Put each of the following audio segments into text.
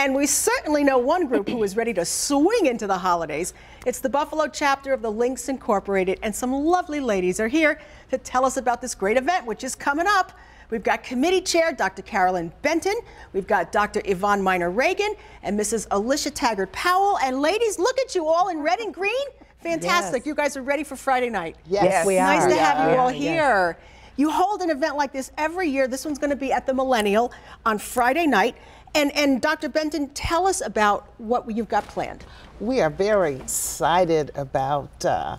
And we certainly know one group who is ready to swing into the holidays. It's the Buffalo chapter of the Links Incorporated, and some lovely ladies are here to tell us about this great event, which is coming up. We've got committee chair Dr. Carolyn Benton, we've got Dr. Yvonne Miner Reagan, and Mrs. Alicia Taggart Powell. And ladies, look at you all in red and green. Fantastic. Yes. You guys are ready for Friday night. Yes, yes we nice are. Nice to have you all here. Yes. You hold an event like this every year. This one's going to be at the Millennium on Friday night. And, and Dr. Benton, tell us about what you've got planned. We are very excited about uh,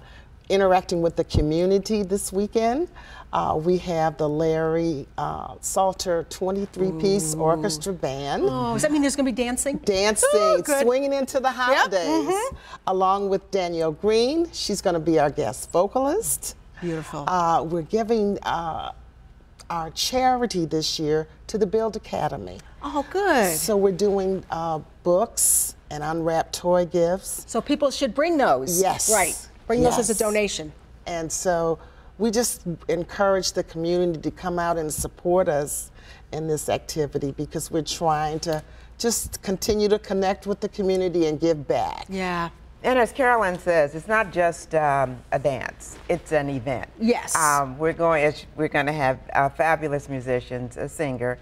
interacting with the community this weekend. Uh, we have the Larry uh, Salter 23-piece orchestra band. Oh, does that mean there's going to be dancing? Dancing, oh, swinging into the holidays, yep. mm -hmm. along with Danielle Green. She's going to be our guest vocalist. Beautiful. Uh, we're giving uh, our charity this year to the Build Academy. Oh, good. So we're doing uh, books and unwrapped toy gifts. So people should bring those. Yes. Right. Bring yes. those as a donation. And so we just encourage the community to come out and support us in this activity because we're trying to just continue to connect with the community and give back. Yeah. And as Carolyn says, it's not just um, a dance; it's an event. Yes. Um, we're going. We're going to have uh, fabulous musicians, a singer,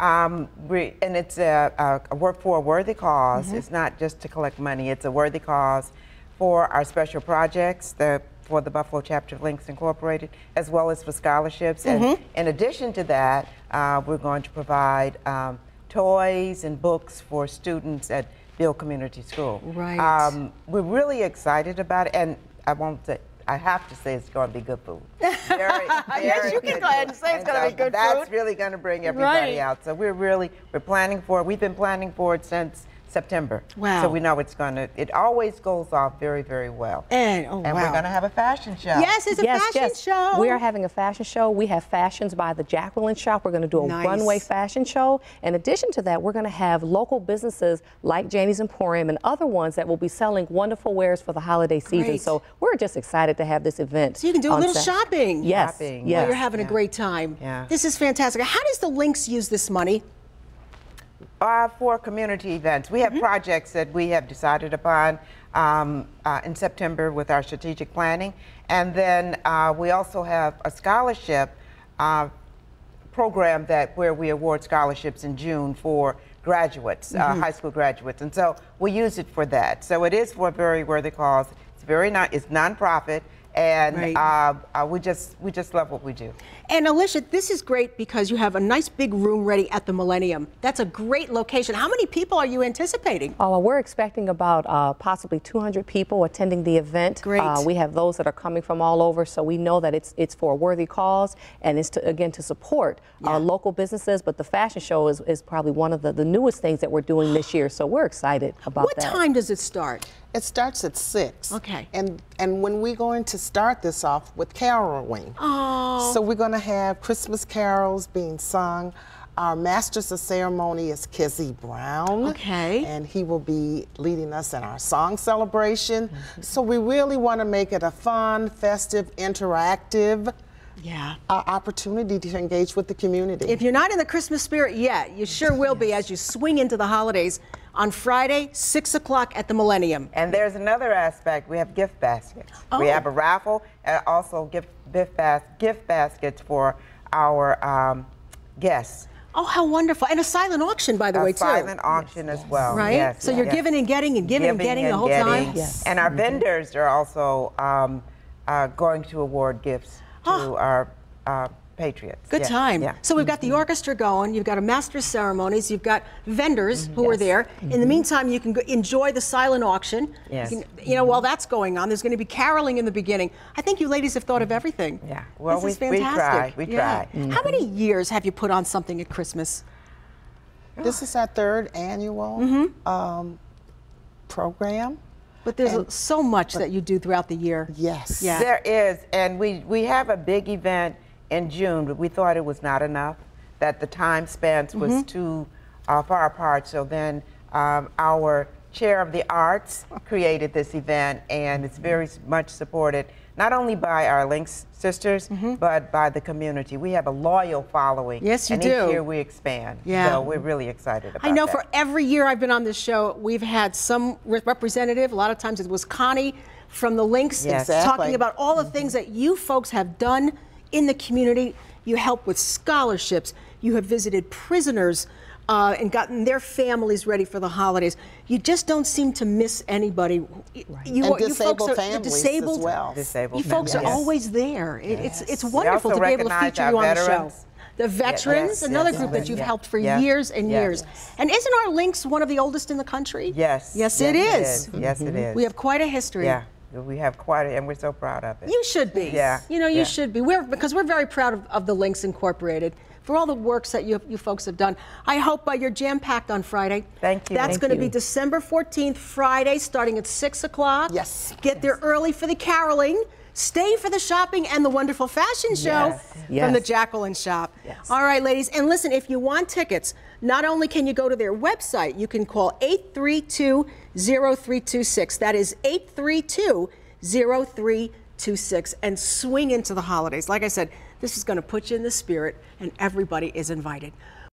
um, we, and it's a, a, work for a worthy because mm -hmm. It's not just to collect money; it's a worthy cause for our special projects, the for the Buffalo chapter of Links Incorporated, as well as for scholarships. Mm -hmm. And mm-hmm. in addition to that, uh, we're going to provide um, toys and books for students at Beale Community School. Right. Um, we're really excited about it, and I won't say, I have to say it's going to be good food. Very, very yes, you can go ahead and say it's going to be good that's food. That's really going to bring everybody right. out. So we're really, we're planning for it. We've been planning for it since September. Wow. So we know it's going to, it always goes off very, very well. And, oh, and wow. we're going to have a fashion show. Yes, it's a yes, fashion yes. show. We are having a fashion show. We have fashions by the Jacqueline Shop. We're going to do a nice. runway fashion show. In addition to that, we're going to have local businesses like Janie's Emporium and other ones that will be selling wonderful wares for the holiday season. Great. So we're just excited to have this event. So you can do a little shopping. Yes. Shopping. yes. While you're having yeah. a great time. Yeah. This is fantastic. How does the Links use this money? Uh, for community events. We have mm -hmm. projects that we have decided upon um, uh, in September with our strategic planning. And then uh, we also have a scholarship uh, program that where we award scholarships in June for graduates, mm -hmm. high school graduates. And so we use it for that. So it is for a very worthy cause. It's very not, it's nonprofit and right. uh, uh, we just we just love what we do. And Alicia, this is great because you have a nice big room ready at the Millennium. That's a great location. How many people are you anticipating? Oh, well, we're expecting about uh, possibly 200 people attending the event. Great. Uh, we have those that are coming from all over, so we know that it's it's for a worthy cause and it's to, again to support yeah. our local businesses. But the fashion show is, is probably one of the, the newest things that we're doing this year, so we're excited about what that. What time does it start? It starts at six. Okay. And and when we're going to start this off with caroling. Oh. So we're going to have Christmas carols being sung. Our Masters of Ceremony is Kizzy Brown. Okay. And he will be leading us in our song celebration. Mm -hmm. So we really want to make it a fun, festive, interactive yeah. Uh, opportunity to engage with the community. If you're not in the Christmas spirit yet, you sure will yes. be as you swing into the holidays on Friday, 6 o'clock at the Millennium. And there's another aspect. We have gift baskets. Oh. We have a raffle and also gift, gift, bas gift baskets for our um, guests. Oh, how wonderful. And a silent auction, by the a way, too. silent auction yes. as well. Right? Yes, so yes, you're giving and getting and giving, giving and getting and the whole getting. time? Yes. And our mm -hmm. vendors are also um, uh, going to award gifts to oh. our uh, patriots. Good yeah. time. Yeah. So we've got the orchestra going, you've got a master ceremonies, you've got vendors mm-hmm. who yes. are there. In the mm-hmm. meantime, you can go enjoy the silent auction. Yes. You, can, you, know, while that's going on, there's going to be caroling in the beginning. I think you ladies have thought of everything. Yeah. Well, this we, is fantastic. we try. We yeah. try. Mm-hmm. How many years have you put on something at Christmas? This is our third annual Mm-hmm. um, program. But there's and, so much that you do throughout the year. Yes. Yeah. There is, and we, we have a big event in June, but we thought it was not enough, that the time spans was mm -hmm. too uh, far apart. So then um, our chair of the arts, created this event, and it's very much supported not only by our Links sisters, but by the community. We have a loyal following. Yes, you and do. each year we expand. Yeah. So we're really excited about it. I know that. for every year I've been on this show, we've had some representative. A lot of times it was Connie from the Links Yes. Exactly. talking about all the things that you folks have done in the community. You help with scholarships. You have visited prisoners uh, and gotten their families ready for the holidays. You just don't seem to miss anybody. You, And you disabled folks are, the families as disabled, well. Disabled You folks are always there. It, It's it's wonderful to be able to feature you on the show. The veterans, yes, another yes, group that you've yeah, helped for yeah, years and yes. years. And isn't our Links one of the oldest in the country? Yes. Yes, it is. Yes, it is. We have quite a history. Yeah, we have quite a, and we're so proud of it. You should be. Yeah, You know, you yeah. should be. We're because we're very proud of, of the Links Incorporated for all the works that you, you folks have done. I hope uh, you're jam packed on Friday. Thank you. That's going to be December 14th, Friday, starting at 6 o'clock. Yes. Get there early for the caroling. Stay for the shopping and the wonderful fashion show Yes. from the Jacqueline Shop. All right, ladies. And listen, if you want tickets, not only can you go to their website, you can call 832 0326. That is 832 0326 and swing into the holidays. Like I said, this is going to put you in the spirit, and everybody is invited.